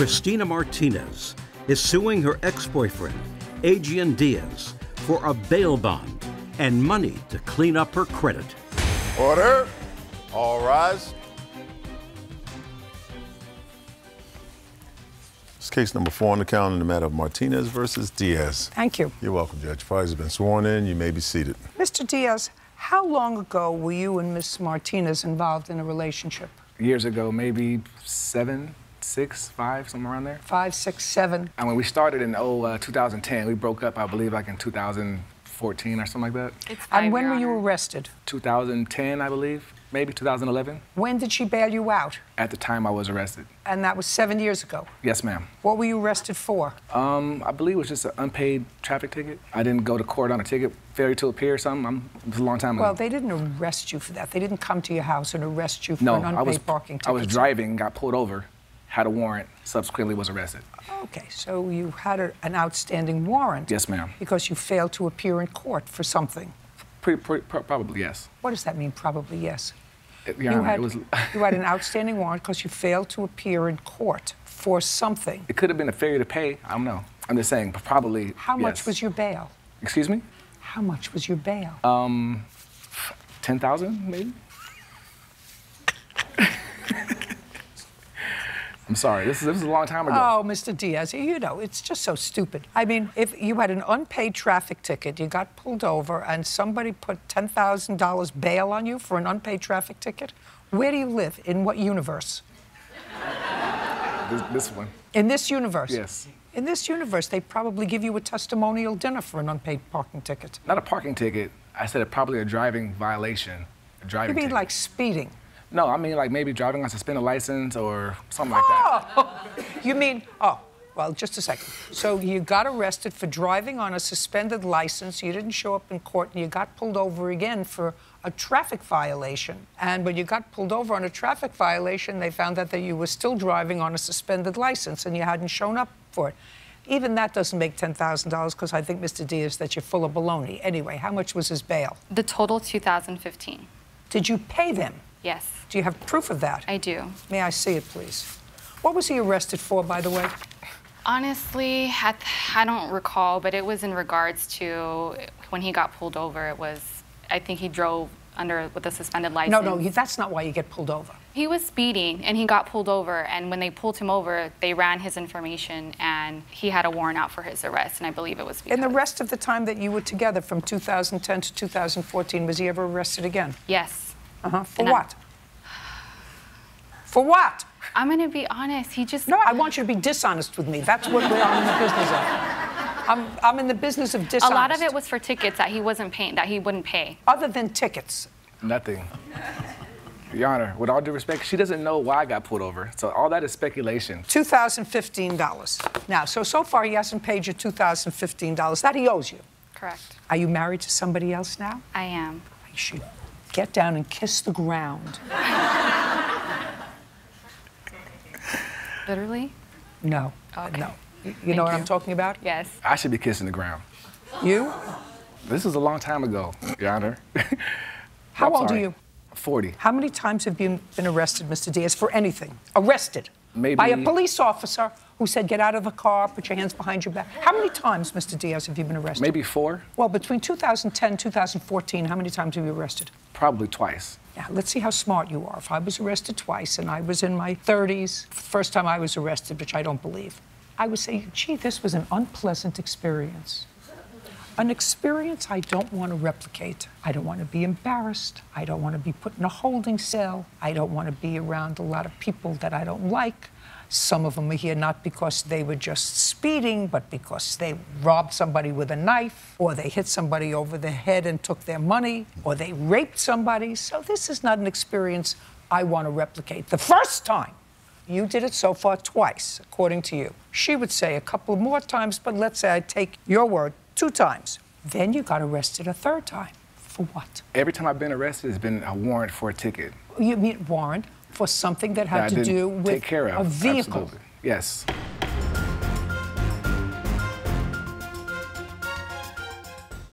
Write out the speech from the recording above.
Christina Martinez is suing her ex boyfriend, Adrian Diaz, for a bail bond and money to clean up her credit. Order. All rise. It's case number four on the calendar, the matter of Martinez versus Diaz. Thank you. You're welcome, Judge. Parties has been sworn in. You may be seated. Mr. Diaz, how long ago were you and Miss Martinez involved in a relationship? Years ago, maybe seven, six, five, somewhere around there. Five, six, seven. And when we started in oh, uh, 2010, we broke up, I believe, like in 2014 or something like that. It's five, And when Your were you arrested? 2010, I believe, maybe 2011. When did she bail you out? At the time I was arrested. And that was seven years ago. Yes, ma'am. What were you arrested for? Um, I believe it was just an unpaid traffic ticket. I didn't go to court on a ticket, failure to appear or something. I'm, it was a long time ago. Well, they didn't arrest you for that. They didn't come to your house and arrest you for no, an unpaid I was parking ticket. I was driving, got pulled over, had a warrant, subsequently was arrested. Okay, so you had a, an outstanding warrant. Yes, ma'am. Because you failed to appear in court for something. Pretty, pro- probably yes. What does that mean? Probably yes. It, You Honor, had, it was. you had an outstanding warrant because you failed to appear in court for something. It could have been a failure to pay. I don't know. I'm just saying, probably. How much was your bail? Excuse me? How much was your bail? Um, 10,000 maybe? I'm sorry. This is, this is a long time ago. Oh, Mr. Diaz, you know, it's just so stupid. I mean, if you had an unpaid traffic ticket, you got pulled over, and somebody put $10,000 bail on you for an unpaid traffic ticket, where do you live? In what universe? This, this one. In this universe? Yes. In this universe, they probably give you a testimonial dinner for an unpaid parking ticket. Not a parking ticket. I said it probably a driving violation. A You driving mean ticket. like speeding? No, I mean like maybe driving on a suspended license or something like that. Oh, you mean, oh, well, just a second. So you got arrested for driving on a suspended license, you didn't show up in court, and you got pulled over again for a traffic violation. And when you got pulled over on a traffic violation, they found out that you were still driving on a suspended license and you hadn't shown up for it. Even that doesn't make $10,000 because I think, Mr. Diaz, that you're full of baloney. Anyway, how much was his bail? The total 2015. Did you pay them? Yes, Do you have proof of that? I do. May I see it, please? What was he arrested for, by the way? Honestly, at, I don't recall, but it was in regards to when he got pulled over. It was, I think he drove under with a suspended license. No, no, that's not why you get pulled over. He was speeding and he got pulled over. And when they pulled him over, they ran his information and he had a warrant out for his arrest. And I believe it was because. And the rest of the time that you were together from 2010 to 2014, was he ever arrested again? Yes. Uh-huh. For And I- what? For what? I'm going to be honest. He just. No, I want you to be dishonest with me. That's what we're I'm in the business of. I'm, I'm in the business of dishonest. A lot of it was for tickets that he wasn't paying, that he wouldn't pay. Other than tickets. Nothing. Your Honor, with all due respect, she doesn't know why I got pulled over. So all that is speculation. $2,015. Now, so, so far he hasn't paid you $2,015. That he owes you. Correct. Are you married to somebody else now? I am. You should get down and kiss the ground. Literally? No. Okay. No. You, you know what I'm talking about? Yes. I should be kissing the ground. You? This is a long time ago, Your Honor. How old are you? 40. How many times have you been arrested, Mr. Diaz, for anything? Arrested? Maybe- By a police officer who said, get out of the car, put your hands behind your back. How many times, Mr. Diaz, have you been arrested? Maybe four, Well, between 2010 and 2014, how many times have you arrested? probably twice. Yeah, let's see how smart you are. If I was arrested twice and I was in my 30s, first time I was arrested, which I don't believe, I would say, gee, this was an unpleasant experience. An experience I don't want to replicate. I don't want to be embarrassed. I don't want to be put in a holding cell. I don't want to be around a lot of people that I don't like. Some of them are here not because they were just speeding, but because they robbed somebody with a knife, or they hit somebody over the head and took their money, or they raped somebody. So this is not an experience I want to replicate. The first time you did it so far twice, according to you. She would say a couple more times, but let's say I take your word, two times. Then you got arrested a third time. For what? Every time I've been arrested, it's been a warrant for a ticket You mean warrant for something that that had to do with take care of. a vehicle. Absolutely. Yes.